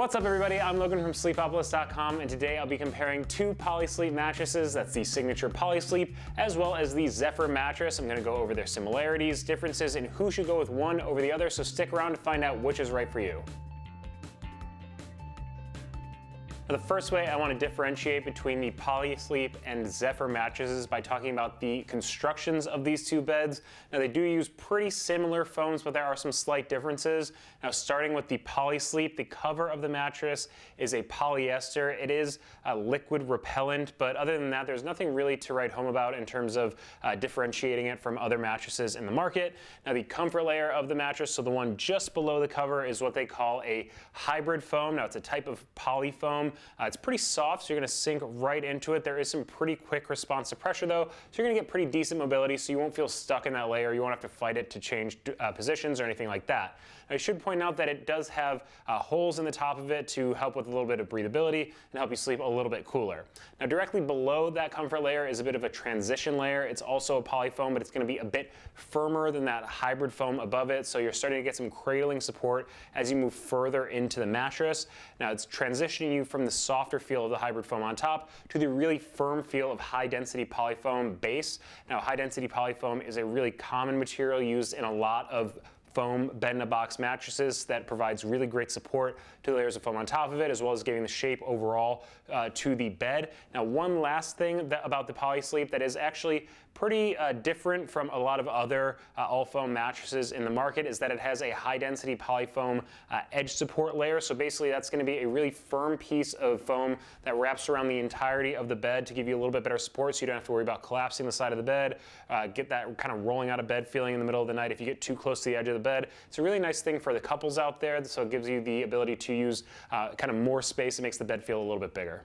What's up everybody, I'm Logan from Sleepopolis.com and today I'll be comparing two Polysleep mattresses, that's the Signature Polysleep, as well as the Zephyr mattress. I'm gonna go over their similarities, differences, and who should go with one over the other, so stick around to find out which is right for you. The first way I want to differentiate between the Polysleep and Zephyr mattresses by talking about the constructions of these two beds. Now they do use pretty similar foams, but there are some slight differences. Now starting with the Polysleep, the cover of the mattress is a polyester. It is a liquid repellent, but other than that, there's nothing really to write home about in terms of uh, differentiating it from other mattresses in the market. Now the comfort layer of the mattress, so the one just below the cover is what they call a hybrid foam. Now it's a type of poly foam uh, it's pretty soft, so you're gonna sink right into it. There is some pretty quick response to pressure though, so you're gonna get pretty decent mobility, so you won't feel stuck in that layer. You won't have to fight it to change uh, positions or anything like that. I should point out that it does have uh, holes in the top of it to help with a little bit of breathability and help you sleep a little bit cooler. Now directly below that comfort layer is a bit of a transition layer. It's also a poly foam, but it's gonna be a bit firmer than that hybrid foam above it, so you're starting to get some cradling support as you move further into the mattress. Now it's transitioning you from the softer feel of the hybrid foam on top to the really firm feel of high density polyfoam base. Now high density polyfoam is a really common material used in a lot of foam bed-in-a-box mattresses that provides really great support to the layers of foam on top of it, as well as giving the shape overall uh, to the bed. Now, one last thing that, about the Polysleep that is actually pretty uh, different from a lot of other uh, all foam mattresses in the market is that it has a high density polyfoam uh, edge support layer. So basically that's gonna be a really firm piece of foam that wraps around the entirety of the bed to give you a little bit better support so you don't have to worry about collapsing the side of the bed, uh, get that kind of rolling out of bed feeling in the middle of the night if you get too close to the edge of the bed. It's a really nice thing for the couples out there. So it gives you the ability to use uh, kind of more space. It makes the bed feel a little bit bigger.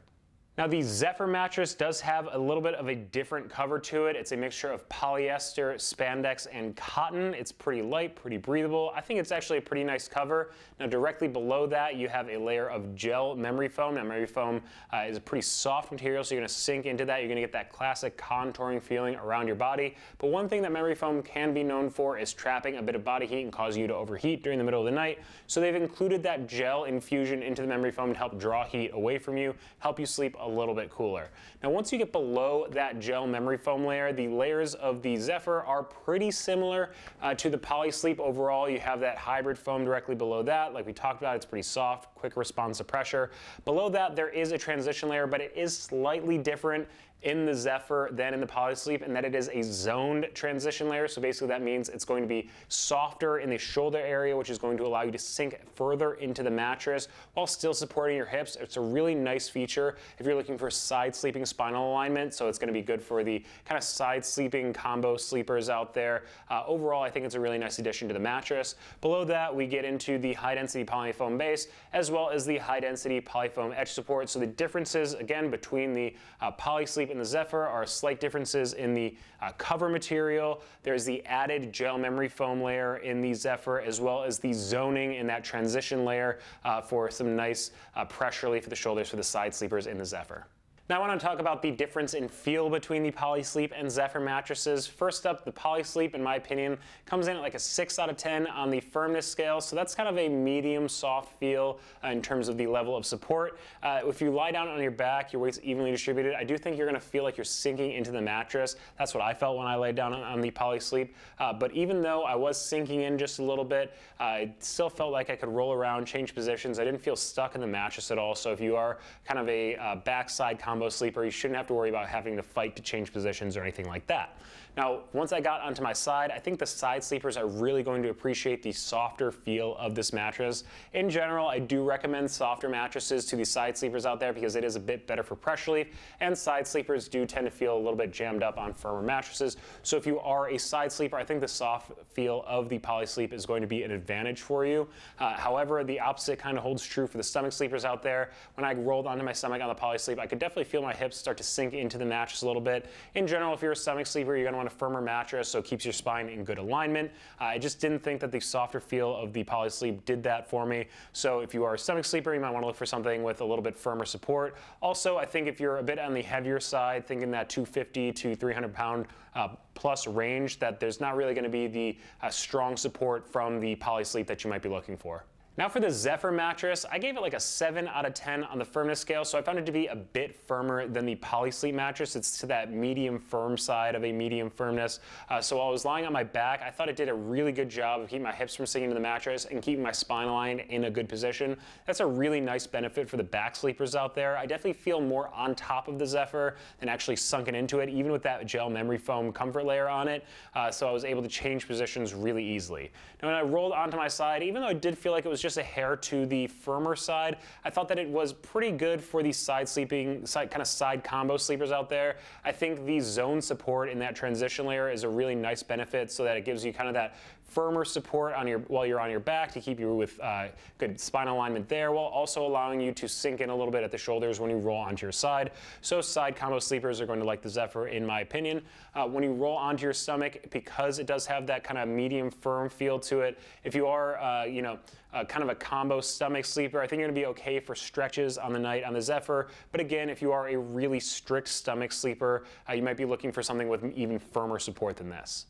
Now the Zephyr mattress does have a little bit of a different cover to it. It's a mixture of polyester, spandex, and cotton. It's pretty light, pretty breathable. I think it's actually a pretty nice cover. Now directly below that you have a layer of gel memory foam. Now memory foam uh, is a pretty soft material so you're gonna sink into that. You're gonna get that classic contouring feeling around your body. But one thing that memory foam can be known for is trapping a bit of body heat and causing you to overheat during the middle of the night. So they've included that gel infusion into the memory foam to help draw heat away from you, help you sleep a little bit cooler. Now once you get below that gel memory foam layer, the layers of the Zephyr are pretty similar uh, to the Polysleep overall. You have that hybrid foam directly below that. Like we talked about, it's pretty soft, quick response to pressure. Below that, there is a transition layer, but it is slightly different in the Zephyr than in the Polysleep and that it is a zoned transition layer. So basically that means it's going to be softer in the shoulder area, which is going to allow you to sink further into the mattress while still supporting your hips. It's a really nice feature if you're looking for side sleeping spinal alignment. So it's going to be good for the kind of side sleeping combo sleepers out there. Uh, overall, I think it's a really nice addition to the mattress. Below that, we get into the high density polyfoam base as well as the high density polyfoam edge support. So the differences again between the uh, Polysleep and the Zephyr are slight differences in the uh, cover material. There's the added gel memory foam layer in the Zephyr, as well as the zoning in that transition layer uh, for some nice uh, pressure relief for the shoulders for the side sleepers in the Zephyr. Now I want to talk about the difference in feel between the Polysleep and Zephyr mattresses. First up, the Polysleep, in my opinion, comes in at like a 6 out of 10 on the firmness scale, so that's kind of a medium soft feel uh, in terms of the level of support. Uh, if you lie down on your back, your weight's evenly distributed, I do think you're going to feel like you're sinking into the mattress. That's what I felt when I laid down on, on the Polysleep. Uh, but even though I was sinking in just a little bit, I still felt like I could roll around, change positions. I didn't feel stuck in the mattress at all, so if you are kind of a uh, backside combo sleeper, you shouldn't have to worry about having to fight to change positions or anything like that. Now, once I got onto my side, I think the side sleepers are really going to appreciate the softer feel of this mattress. In general, I do recommend softer mattresses to the side sleepers out there because it is a bit better for pressure relief, and side sleepers do tend to feel a little bit jammed up on firmer mattresses. So if you are a side sleeper, I think the soft feel of the Polysleep is going to be an advantage for you. Uh, however, the opposite kind of holds true for the stomach sleepers out there. When I rolled onto my stomach on the Polysleep, I could definitely feel my hips start to sink into the mattress a little bit. In general, if you're a stomach sleeper, you're to want want a firmer mattress so it keeps your spine in good alignment. Uh, I just didn't think that the softer feel of the Polysleep did that for me. So if you are a stomach sleeper, you might want to look for something with a little bit firmer support. Also, I think if you're a bit on the heavier side, thinking that 250 to 300 pound uh, plus range, that there's not really going to be the uh, strong support from the Polysleep that you might be looking for. Now for the Zephyr mattress, I gave it like a 7 out of 10 on the firmness scale, so I found it to be a bit firmer than the Polysleep mattress. It's to that medium firm side of a medium firmness. Uh, so while I was lying on my back, I thought it did a really good job of keeping my hips from sinking into the mattress and keeping my spine aligned in a good position. That's a really nice benefit for the back sleepers out there. I definitely feel more on top of the Zephyr than actually sunken into it, even with that gel memory foam comfort layer on it. Uh, so I was able to change positions really easily. Now when I rolled onto my side, even though I did feel like it was just a hair to the firmer side. I thought that it was pretty good for the side sleeping, side, kind of side combo sleepers out there. I think the zone support in that transition layer is a really nice benefit so that it gives you kind of that firmer support on your while you're on your back to keep you with uh, good spine alignment there while also allowing you to sink in a little bit at the shoulders when you roll onto your side. So side combo sleepers are going to like the Zephyr in my opinion. Uh, when you roll onto your stomach, because it does have that kind of medium firm feel to it, if you are, uh, you know, uh, kind of a combo stomach sleeper. I think you're gonna be okay for stretches on the night on the Zephyr. But again, if you are a really strict stomach sleeper, uh, you might be looking for something with even firmer support than this.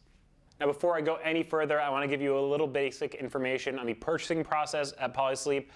Now before I go any further, I wanna give you a little basic information on the purchasing process at Polysleep.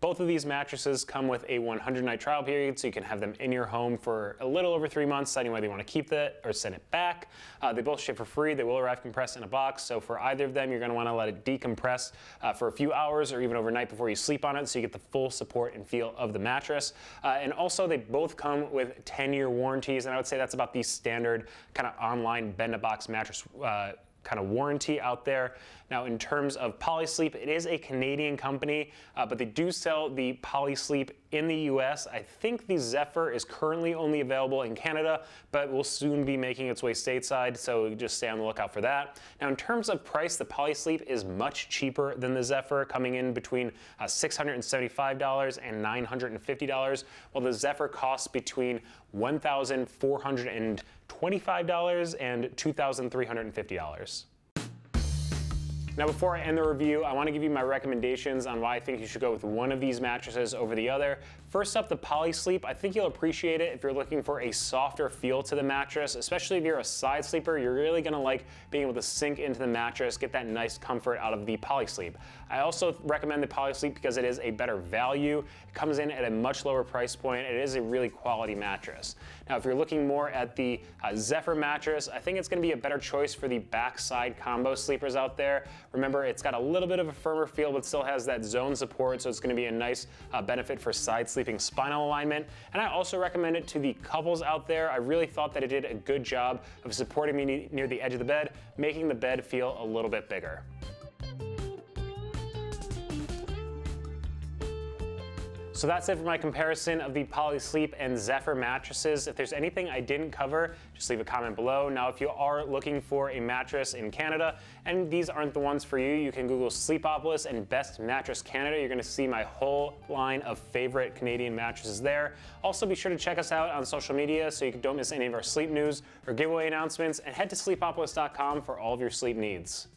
Both of these mattresses come with a 100 night trial period, so you can have them in your home for a little over three months, deciding whether you want to keep it or send it back. Uh, they both ship for free. They will arrive compressed in a box, so for either of them, you're going to want to let it decompress uh, for a few hours or even overnight before you sleep on it, so you get the full support and feel of the mattress. Uh, and also, they both come with 10 year warranties, and I would say that's about the standard kind of online bed-in-a-box mattress uh, kind of warranty out there. Now, in terms of Polysleep, it is a Canadian company, uh, but they do sell the Polysleep in the US. I think the Zephyr is currently only available in Canada, but will soon be making its way stateside, so just stay on the lookout for that. Now, in terms of price, the Polysleep is much cheaper than the Zephyr, coming in between uh, $675 and $950, while the Zephyr costs between $1,425 and $2,350. Now before I end the review, I want to give you my recommendations on why I think you should go with one of these mattresses over the other. First up, the Polysleep. I think you'll appreciate it if you're looking for a softer feel to the mattress, especially if you're a side sleeper, you're really gonna like being able to sink into the mattress, get that nice comfort out of the Polysleep. I also recommend the Polysleep because it is a better value. It comes in at a much lower price point. It is a really quality mattress. Now, if you're looking more at the uh, Zephyr mattress, I think it's gonna be a better choice for the backside combo sleepers out there. Remember, it's got a little bit of a firmer feel, but still has that zone support, so it's gonna be a nice uh, benefit for side sleeping spinal alignment. And I also recommend it to the couples out there. I really thought that it did a good job of supporting me near the edge of the bed, making the bed feel a little bit bigger. So that's it for my comparison of the Polysleep and Zephyr mattresses. If there's anything I didn't cover, just leave a comment below. Now, if you are looking for a mattress in Canada, and these aren't the ones for you, you can Google Sleepopolis and Best Mattress Canada. You're gonna see my whole line of favorite Canadian mattresses there. Also, be sure to check us out on social media so you don't miss any of our sleep news or giveaway announcements, and head to sleepopolis.com for all of your sleep needs.